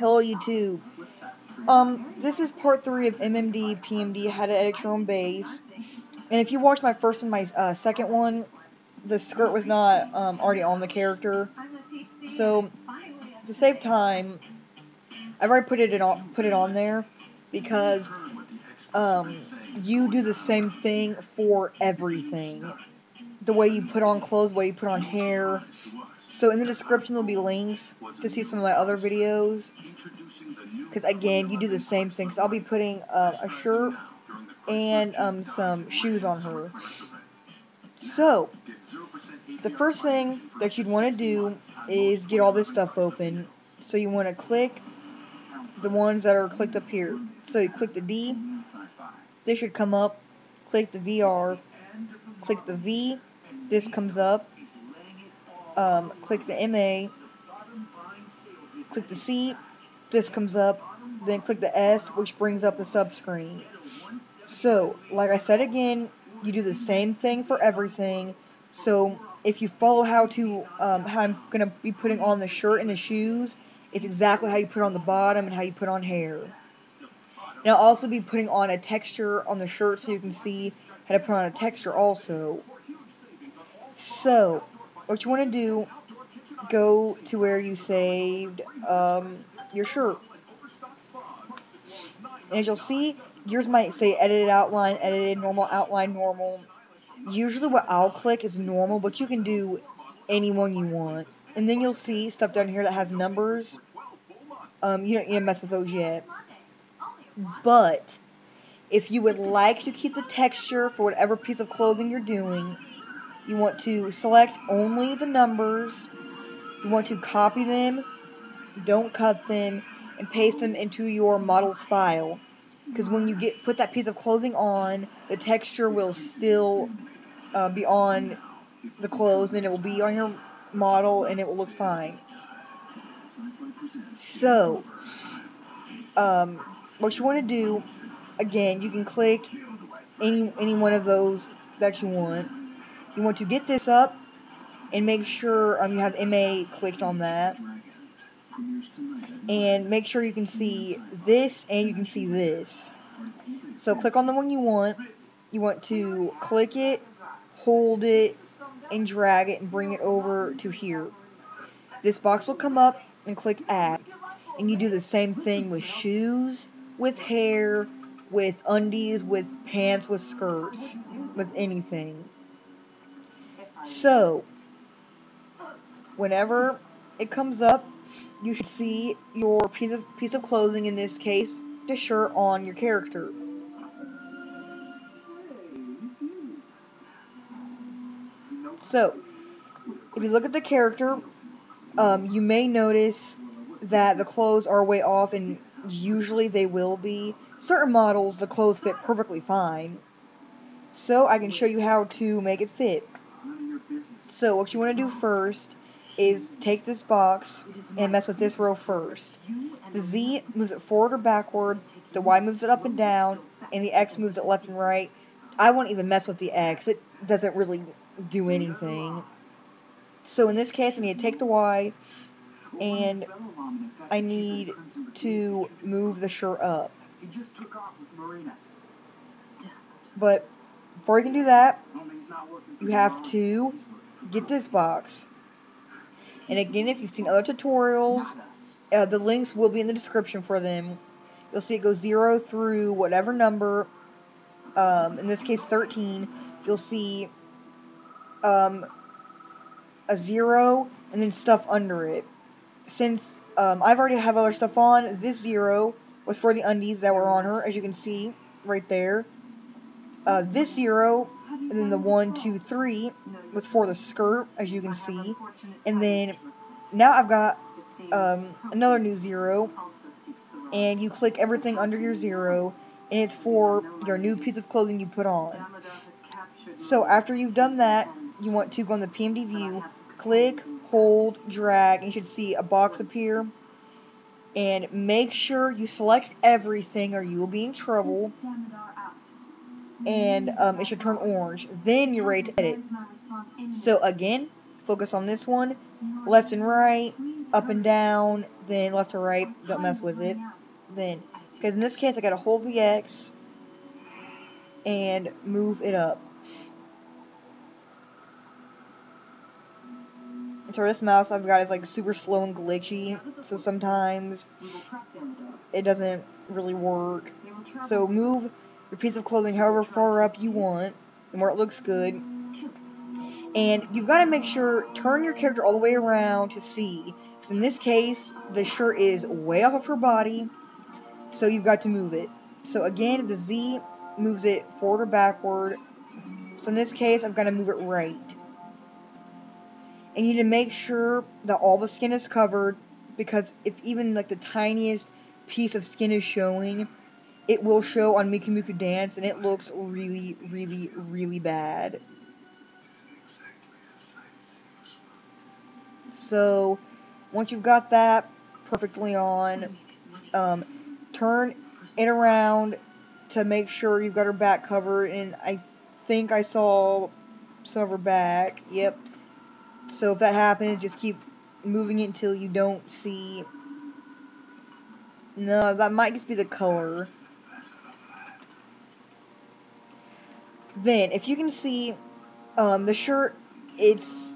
Hello YouTube. Um, this is part 3 of MMD, PMD, how to edit your own base. And if you watched my first and my uh, second one, the skirt was not um, already on the character. So, to save time, I've already put it, on, put it on there because um, you do the same thing for everything. The way you put on clothes, the way you put on hair, so in the description there'll be links to see some of my other videos. Because again, you do the same thing. Because I'll be putting uh, a shirt and um, some shoes on her. So, the first thing that you'd want to do is get all this stuff open. So you want to click the ones that are clicked up here. So you click the D. This should come up. Click the VR. Click the V. This comes up um, click the MA, click the C, this comes up, then click the S, which brings up the subscreen. So, like I said again, you do the same thing for everything. So, if you follow how to, um, how I'm going to be putting on the shirt and the shoes, it's exactly how you put on the bottom and how you put on hair. And I'll also be putting on a texture on the shirt so you can see how to put on a texture also. So, what you want to do, go to where you saved um, your shirt. And as you'll see, yours might say edited outline, edited, normal outline, normal. Usually what I'll click is normal, but you can do any one you want. And then you'll see stuff down here that has numbers. Um, you don't need to mess with those yet. But, if you would like to keep the texture for whatever piece of clothing you're doing, you want to select only the numbers. You want to copy them, don't cut them, and paste them into your models file. Because when you get put that piece of clothing on, the texture will still uh, be on the clothes, and then it will be on your model, and it will look fine. So, um, what you want to do, again, you can click any any one of those that you want. You want to get this up and make sure um, you have MA clicked on that. And make sure you can see this and you can see this. So click on the one you want. You want to click it, hold it, and drag it and bring it over to here. This box will come up and click add. And you do the same thing with shoes, with hair, with undies, with pants, with skirts, with anything. So, whenever it comes up, you should see your piece of piece of clothing, in this case, the shirt on your character. So, if you look at the character, um, you may notice that the clothes are way off, and usually they will be. Certain models, the clothes fit perfectly fine. So, I can show you how to make it fit. So what you want to do first is take this box and mess with this row first. The Z moves it forward or backward, the Y moves it up and down, and the X moves it left and right. I won't even mess with the X. It doesn't really do anything. So in this case, I need to take the Y, and I need to move the shirt up. But before you can do that, you have to get this box. And again, if you've seen other tutorials, uh, the links will be in the description for them. You'll see it goes 0 through whatever number, um, in this case 13. You'll see um, a 0 and then stuff under it. Since um, I've already have other stuff on, this 0 was for the undies that were on her, as you can see right there. Uh, this 0 and then the one, two, three was for the skirt, as you can see. And then now I've got um, another new zero. And you click everything under your zero, and it's for your new piece of clothing you put on. So after you've done that, you want to go in the PMD view, click, hold, drag, and you should see a box appear. And make sure you select everything or you will be in trouble and um, it should turn orange. Then you're ready to edit. So again, focus on this one, left and right, up and down, then left to right, don't mess with it. Then, because in this case I gotta hold the X and move it up. So this mouse I've got is like super slow and glitchy, so sometimes it doesn't really work. So move your piece of clothing however far up you want and where it looks good. And you've got to make sure, turn your character all the way around to see. Because in this case, the shirt is way off of her body, so you've got to move it. So again, the Z moves it forward or backward. So in this case, I've got to move it right. And you need to make sure that all the skin is covered, because if even like the tiniest piece of skin is showing, it will show on Miku Miku Dance, and it looks really, really, really bad. So, once you've got that perfectly on, um, turn it around to make sure you've got her back covered, and I think I saw some of her back, yep. So if that happens, just keep moving it until you don't see, no, that might just be the color. Then, if you can see, um, the shirt, it's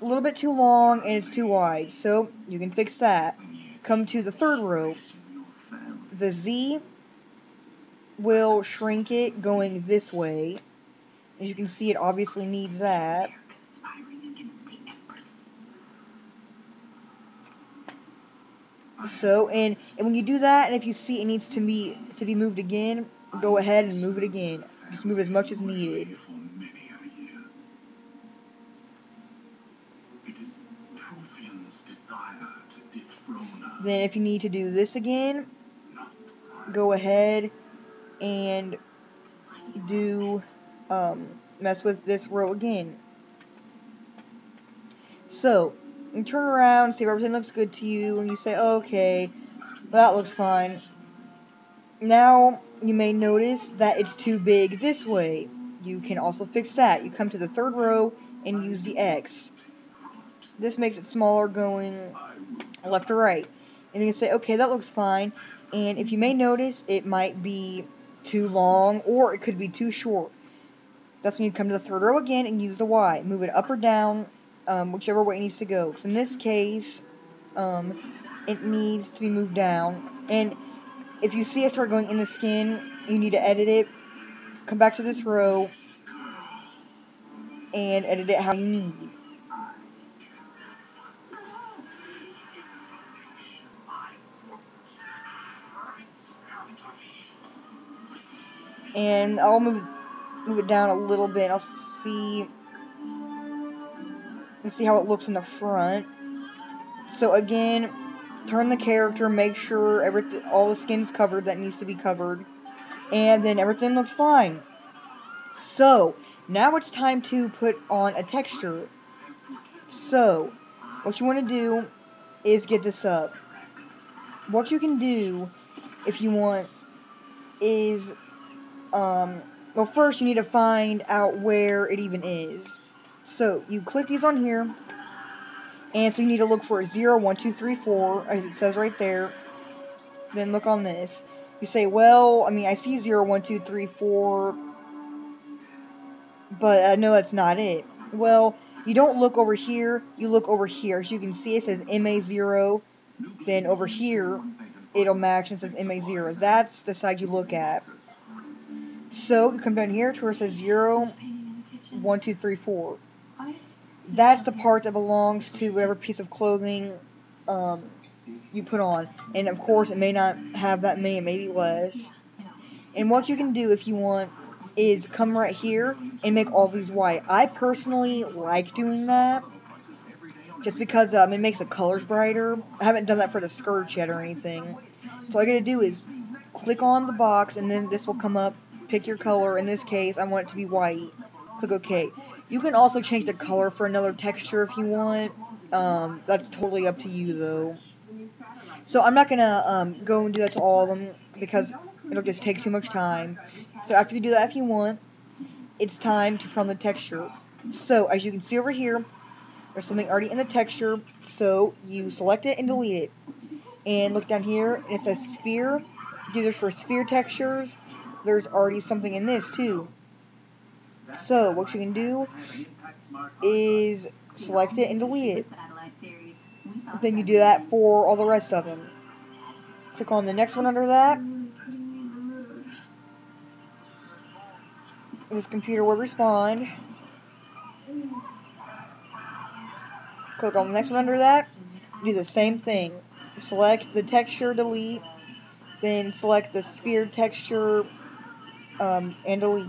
a little bit too long and it's too wide, so you can fix that. Come to the third row. The Z will shrink it going this way. As you can see, it obviously needs that. So, and, and when you do that, and if you see it needs to be to be moved again, go ahead and move it again. Just move as much as needed. Then if you need to do this again, go ahead and do um, mess with this row again. So, you turn around, see if everything looks good to you, and you say, okay, that looks fine. Now, you may notice that it's too big this way. You can also fix that. You come to the third row and use the X. This makes it smaller going left or right. And you can say, okay, that looks fine. And if you may notice, it might be too long or it could be too short. That's when you come to the third row again and use the Y. Move it up or down, um, whichever way it needs to go. So in this case, um, it needs to be moved down. And if you see it start going in the skin, you need to edit it. Come back to this row and edit it how you need. And I'll move move it down a little bit. I'll see let's see how it looks in the front. So again, turn the character, make sure everything, all the skin's covered that needs to be covered, and then everything looks fine. So, now it's time to put on a texture. So, what you want to do is get this up. What you can do, if you want, is, um, well, first you need to find out where it even is. So, you click these on here, and so you need to look for 0, 1, 2, 3, 4, as it says right there. Then look on this. You say, well, I mean, I see 0, 1, 2, 3, 4, but uh, I know that's not it. Well, you don't look over here, you look over here. As you can see, it says MA0. Then over here, it'll match and says MA0. That's the side you look at. So, you come down here to where it says 0, 1, 2, 3, 4 that's the part that belongs to whatever piece of clothing um, you put on. And of course, it may not have that many, maybe less. And what you can do if you want is come right here and make all these white. I personally like doing that just because um, it makes the colors brighter. I haven't done that for the skirt yet or anything. So all I gotta do is click on the box and then this will come up. Pick your color. In this case, I want it to be white. Click OK. You can also change the color for another texture if you want. Um, that's totally up to you, though. So I'm not going to um, go and do that to all of them because it'll just take too much time. So after you do that if you want, it's time to put on the texture. So as you can see over here, there's something already in the texture, so you select it and delete it. And look down here, and it says sphere. Do this for sphere textures. There's already something in this too. So what you can do is select it and delete it. Then you do that for all the rest of them. Click on the next one under that. This computer will respond. Click on the next one under that. Do the same thing. Select the texture, delete. Then select the sphere texture um, and delete.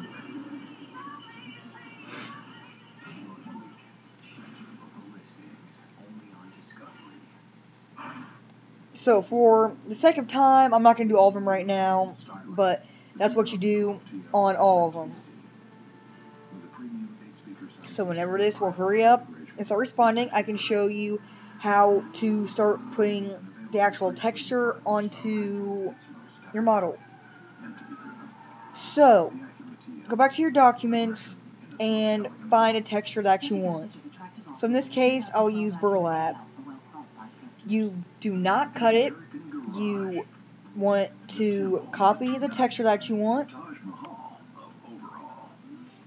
So for the sake of time, I'm not going to do all of them right now, but that's what you do on all of them. So whenever this will hurry up and start responding, I can show you how to start putting the actual texture onto your model. So, go back to your documents and find a texture that you want. So in this case, I'll use burlap. You do not cut it. You want to copy the texture that you want.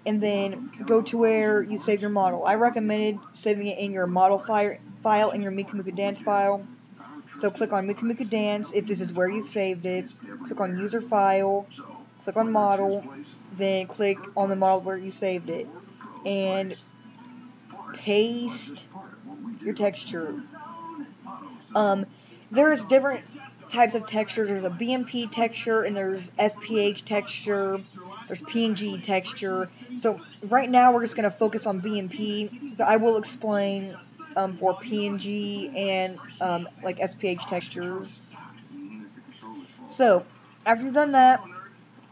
And then go to where you save your model. I recommended saving it in your model fi file in your Miku Dance file. So click on Miku Dance if this is where you saved it. Click on User File. Click on Model. Then click on the model where you saved it. And paste your texture. Um, there's different types of textures. There's a BMP texture and there's SPH texture. There's PNG texture. So right now we're just going to focus on BMP. But I will explain um, for PNG and um, like SPH textures. So after you've done that,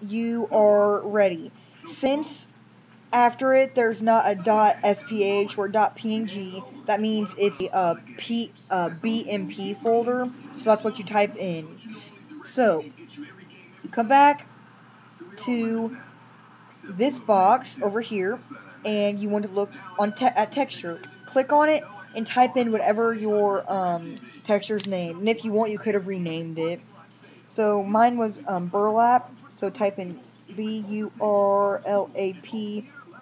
you are ready. Since after it there's not a .sph or .png, that means it's a P, a BMP folder, so that's what you type in. So, come back to this box over here, and you want to look on te at texture. Click on it and type in whatever your um, texture's name. And if you want, you could have renamed it. So mine was um, burlap, so type in B-U-R-L-A-P,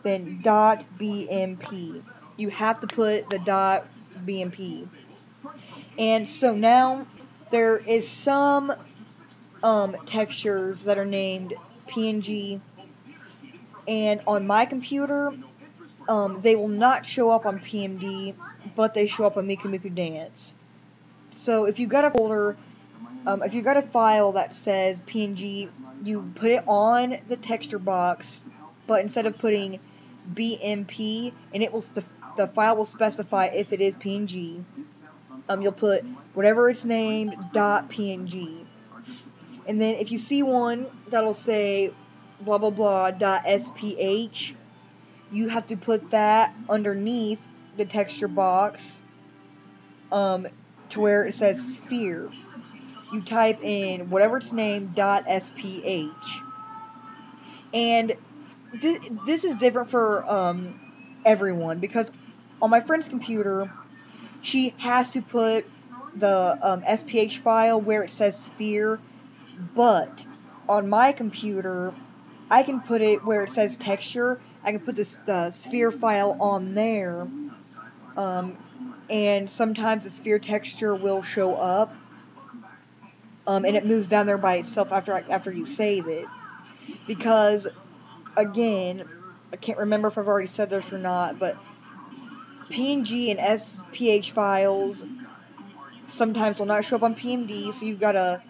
then dot BMP. You have to put the dot BMP. And so now there is some um, textures that are named PNG, and on my computer, um, they will not show up on PMD, but they show up on Miku Miku Dance. So if you got a folder, um, if you got a file that says PNG, you put it on the texture box, but instead of putting BMP, and it will the, file will specify if it is PNG. Um, you'll put whatever it's named dot PNG, and then if you see one that'll say blah blah blah dot SPH, you have to put that underneath the texture box um, to where it says sphere. You type in whatever it's named dot SPH. And this is different for um, everyone because on my friend's computer, she has to put the um, SPH file where it says sphere, but on my computer, I can put it where it says texture. I can put this uh, sphere file on there, um, and sometimes the sphere texture will show up, um, and it moves down there by itself after after you save it. Because, again, I can't remember if I've already said this or not, but PNG and SPH files sometimes will not show up on PMD, so you've got to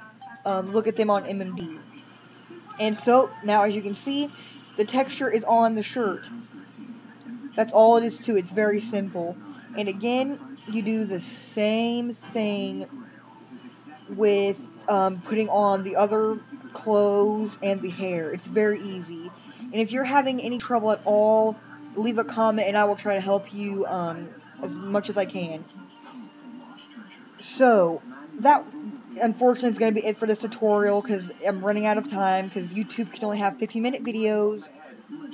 um, look at them on MMD. And so, now as you can see, the texture is on the shirt. That's all it is to It's very simple. And again, you do the same thing with um, putting on the other clothes and the hair. It's very easy. And if you're having any trouble at all, leave a comment and I will try to help you um, as much as I can. So, that unfortunately is going to be it for this tutorial because I'm running out of time because YouTube can only have 15 minute videos.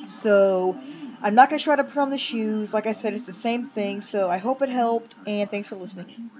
So, I'm not going to try to put on the shoes. Like I said, it's the same thing. So I hope it helped, and thanks for listening.